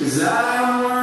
Cause I want